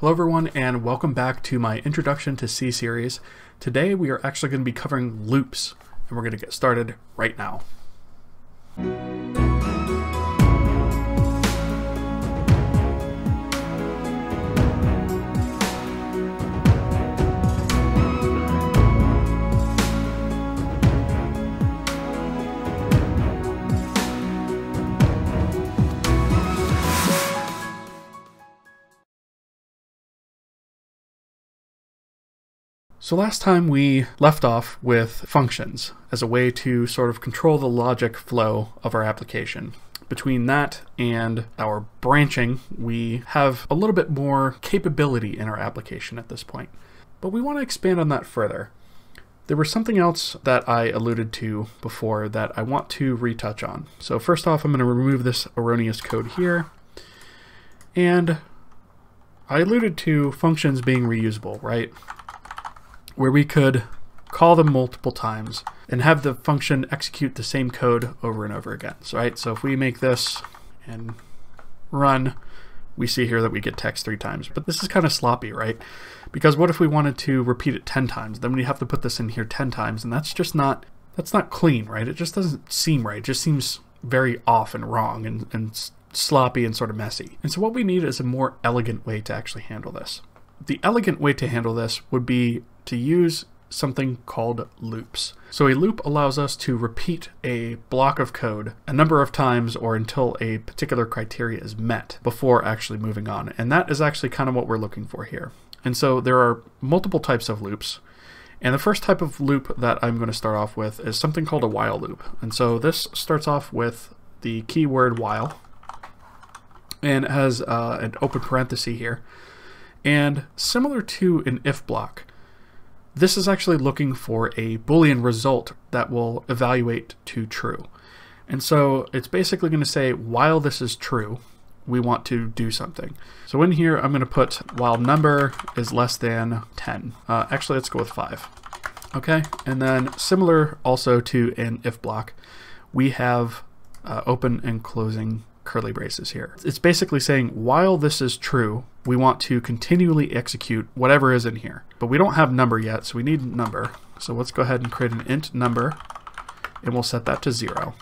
Hello everyone and welcome back to my Introduction to C series. Today we are actually going to be covering loops and we're going to get started right now. So last time we left off with functions as a way to sort of control the logic flow of our application. Between that and our branching, we have a little bit more capability in our application at this point. But we want to expand on that further. There was something else that I alluded to before that I want to retouch on. So first off, I'm going to remove this erroneous code here. And I alluded to functions being reusable, right? Where we could call them multiple times and have the function execute the same code over and over again. So, right? So if we make this and run, we see here that we get text three times. But this is kind of sloppy, right? Because what if we wanted to repeat it 10 times? Then we have to put this in here 10 times, and that's just not that's not clean, right? It just doesn't seem right. It just seems very off and wrong and, and sloppy and sort of messy. And so what we need is a more elegant way to actually handle this. The elegant way to handle this would be to use something called loops. So a loop allows us to repeat a block of code a number of times or until a particular criteria is met before actually moving on. And that is actually kind of what we're looking for here. And so there are multiple types of loops. And the first type of loop that I'm going to start off with is something called a while loop. And so this starts off with the keyword while and it has uh, an open parenthesis here. And similar to an if block, this is actually looking for a Boolean result that will evaluate to true. And so it's basically going to say, while this is true, we want to do something. So in here, I'm going to put while number is less than 10. Uh, actually, let's go with 5. Okay, and then similar also to an if block, we have uh, open and closing curly braces here. It's basically saying while this is true, we want to continually execute whatever is in here. But we don't have number yet, so we need number. So let's go ahead and create an int number, and we'll set that to zero.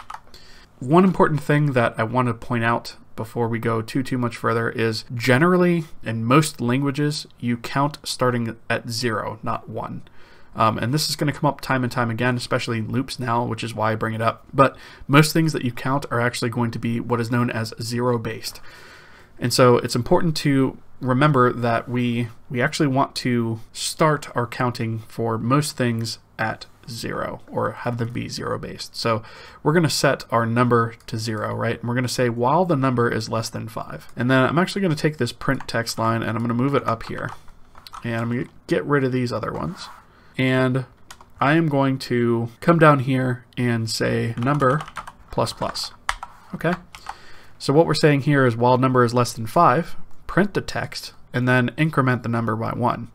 One important thing that I want to point out before we go too too much further is generally in most languages you count starting at zero, not one. Um, and this is going to come up time and time again, especially in loops now, which is why I bring it up. But most things that you count are actually going to be what is known as zero based. And so it's important to remember that we we actually want to start our counting for most things at zero or have them be zero based. So we're going to set our number to zero, right? And we're going to say while the number is less than five. And then I'm actually going to take this print text line and I'm going to move it up here. And I'm going to get rid of these other ones and I am going to come down here and say number plus plus. Okay? So what we're saying here is while number is less than 5, print the text and then increment the number by 1.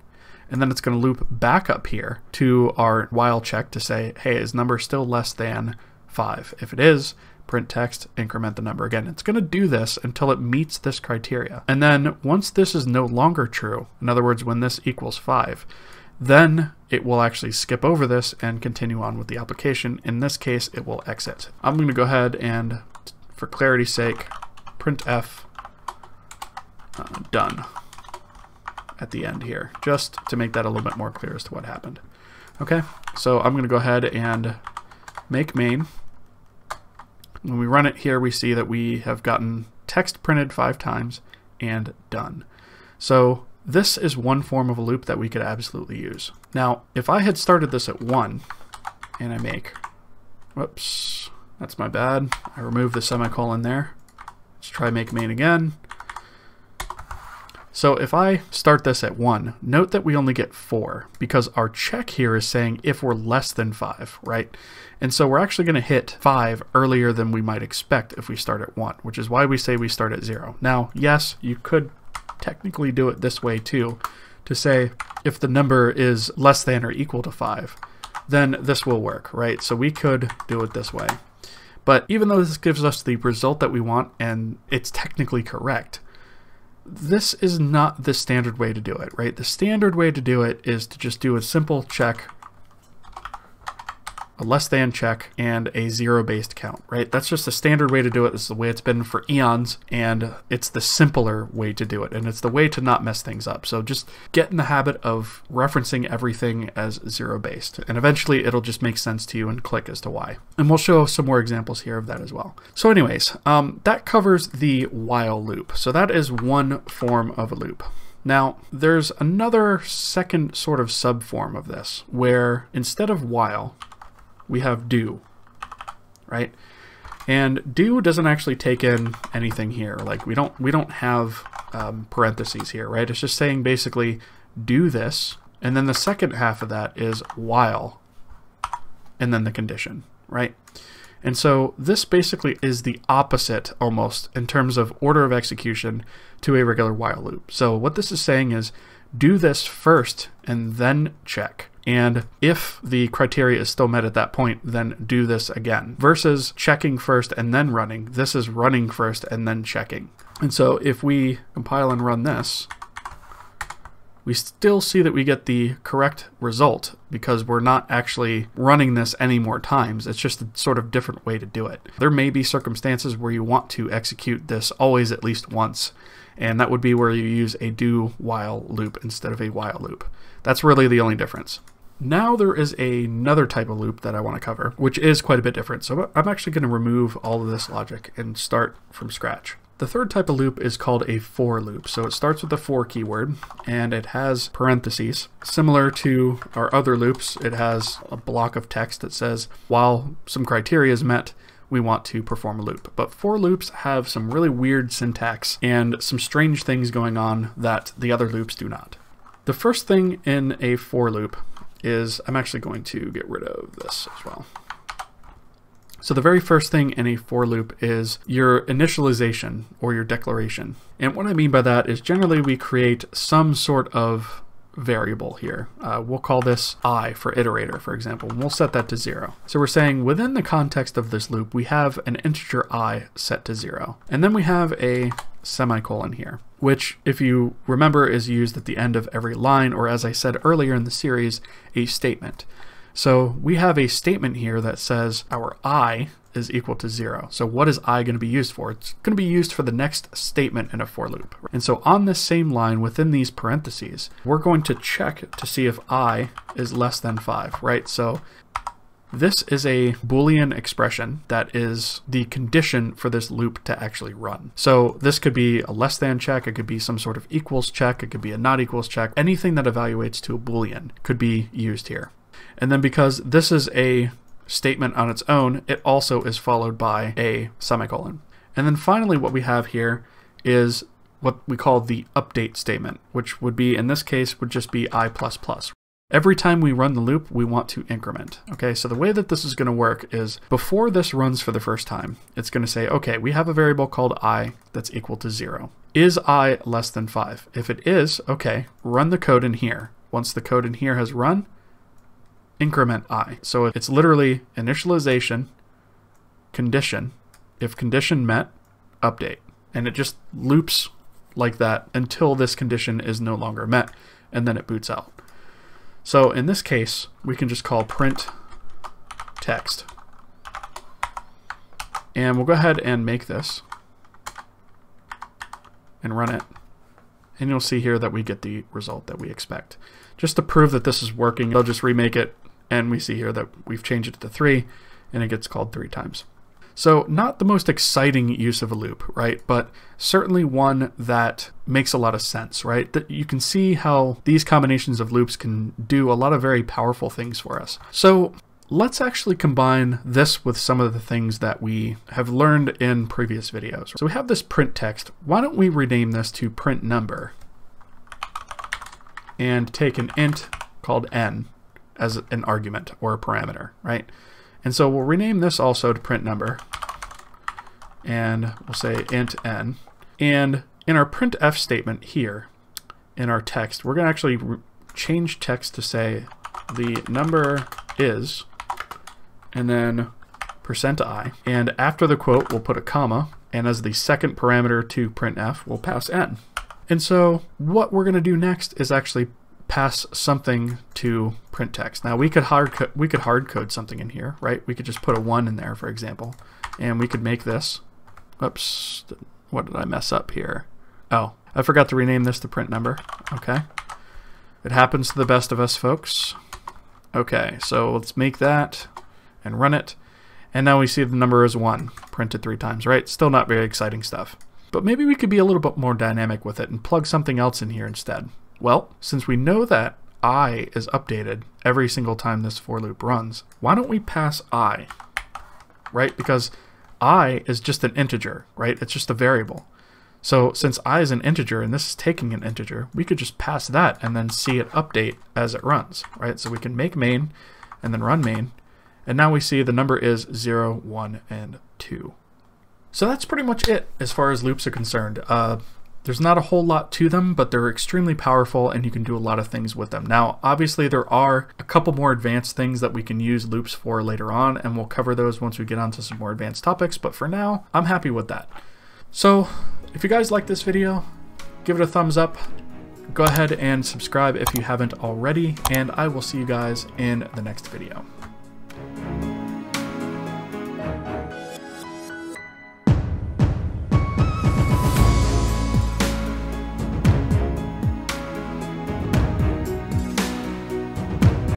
And then it's going to loop back up here to our while check to say, hey, is number still less than 5? If it is, print text, increment the number again. It's going to do this until it meets this criteria. And then once this is no longer true, in other words, when this equals 5, then it will actually skip over this and continue on with the application. In this case, it will exit. I'm going to go ahead and, for clarity's sake, printf uh, done at the end here, just to make that a little bit more clear as to what happened. Okay, so I'm going to go ahead and make main. When we run it here, we see that we have gotten text printed five times and done. So this is one form of a loop that we could absolutely use. Now, if I had started this at 1, and I make, whoops, that's my bad. I removed the semicolon there. Let's try make main again. So if I start this at 1, note that we only get 4 because our check here is saying if we're less than 5, right? And so we're actually going to hit 5 earlier than we might expect if we start at 1, which is why we say we start at 0. Now, yes, you could technically do it this way too, to say if the number is less than or equal to 5, then this will work, right? So we could do it this way. But even though this gives us the result that we want and it's technically correct, this is not the standard way to do it, right? The standard way to do it is to just do a simple check a less than check, and a zero based count, right? That's just the standard way to do it. This is the way it's been for eons, and it's the simpler way to do it, and it's the way to not mess things up. So just get in the habit of referencing everything as zero based, and eventually it'll just make sense to you and click as to why. And we'll show some more examples here of that as well. So anyways, um, that covers the while loop. So that is one form of a loop. Now, there's another second sort of subform of this, where instead of while, we have do, right? And do doesn't actually take in anything here. Like we don't we don't have um, parentheses here, right? It's just saying basically do this, and then the second half of that is while, and then the condition, right? And so this basically is the opposite almost in terms of order of execution to a regular while loop. So what this is saying is do this first and then check. And if the criteria is still met at that point, then do this again. Versus checking first and then running, this is running first and then checking. And so if we compile and run this, we still see that we get the correct result because we're not actually running this any more times. It's just a sort of different way to do it. There may be circumstances where you want to execute this always at least once, and that would be where you use a do while loop instead of a while loop. That's really the only difference. Now there is another type of loop that I want to cover, which is quite a bit different. So I'm actually going to remove all of this logic and start from scratch. The third type of loop is called a for loop. So it starts with the for keyword and it has parentheses. Similar to our other loops, it has a block of text that says while some criteria is met, we want to perform a loop. But for loops have some really weird syntax and some strange things going on that the other loops do not. The first thing in a for loop is I'm actually going to get rid of this as well. So the very first thing in a for loop is your initialization or your declaration. And what I mean by that is generally we create some sort of variable here. Uh, we'll call this i for iterator, for example, and we'll set that to zero. So we're saying within the context of this loop, we have an integer i set to zero. And then we have a semicolon here, which if you remember is used at the end of every line, or as I said earlier in the series, a statement. So we have a statement here that says our i is equal to zero. So what is i going to be used for? It's going to be used for the next statement in a for loop. And so on this same line within these parentheses, we're going to check to see if i is less than five, right? So this is a Boolean expression that is the condition for this loop to actually run. So this could be a less than check, it could be some sort of equals check, it could be a not equals check. Anything that evaluates to a Boolean could be used here. And then because this is a statement on its own, it also is followed by a semicolon. And then finally what we have here is what we call the update statement, which would be, in this case, would just be i++. Every time we run the loop, we want to increment. Okay, so the way that this is going to work is before this runs for the first time, it's going to say, okay, we have a variable called i that's equal to zero. Is i less than five? If it is, okay, run the code in here. Once the code in here has run, increment i. So it's literally initialization, condition, if condition met, update. And it just loops like that until this condition is no longer met, and then it boots out. So in this case, we can just call print text. And we'll go ahead and make this and run it. And you'll see here that we get the result that we expect. Just to prove that this is working, I'll just remake it and we see here that we've changed it to 3 and it gets called three times. So not the most exciting use of a loop, right? But certainly one that makes a lot of sense, right? That you can see how these combinations of loops can do a lot of very powerful things for us. So let's actually combine this with some of the things that we have learned in previous videos. So we have this print text. Why don't we rename this to print number and take an int called n as an argument or a parameter, right? And so we'll rename this also to print number. And we'll say int n. And in our printf statement here, in our text, we're going to actually change text to say the number is, and then percent %i. And after the quote, we'll put a comma. And as the second parameter to printf, we'll pass n. And so what we're going to do next is actually pass something to print text. Now we could hard we could hard code something in here, right? We could just put a 1 in there, for example, and we could make this. Oops, what did I mess up here? Oh, I forgot to rename this to print number. Okay. It happens to the best of us, folks. Okay, so let's make that and run it. And now we see the number is 1, printed three times, right? Still not very exciting stuff. But maybe we could be a little bit more dynamic with it and plug something else in here instead. Well, since we know that i is updated every single time this for loop runs, why don't we pass i? Right? Because i is just an integer, right? It's just a variable. So since i is an integer and this is taking an integer, we could just pass that and then see it update as it runs, right? So we can make main and then run main, and now we see the number is 0, 1, and 2. So that's pretty much it as far as loops are concerned. Uh, there's not a whole lot to them, but they're extremely powerful and you can do a lot of things with them. Now, obviously, there are a couple more advanced things that we can use loops for later on, and we'll cover those once we get onto some more advanced topics, but for now, I'm happy with that. So, if you guys like this video, give it a thumbs up, go ahead and subscribe if you haven't already, and I will see you guys in the next video.